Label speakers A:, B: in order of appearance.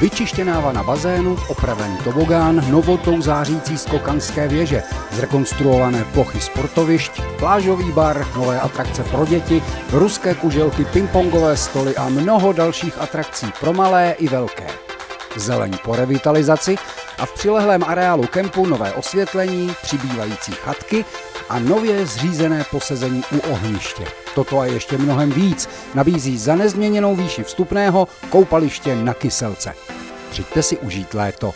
A: Vyčištěná vana bazénu, opravený tobogán, novotou zářící skokanské věže, zrekonstruované plochy sportovišť, plážový bar, nové atrakce pro děti, ruské kuželky, pingpongové stoly a mnoho dalších atrakcí pro malé i velké. Zeleň po revitalizaci a v přilehlém areálu kempu nové osvětlení, přibývající chatky a nově zřízené posezení u ohniště. Toto a ještě mnohem víc nabízí za nezměněnou výši vstupného koupaliště na Kyselce. Přijďte si užít léto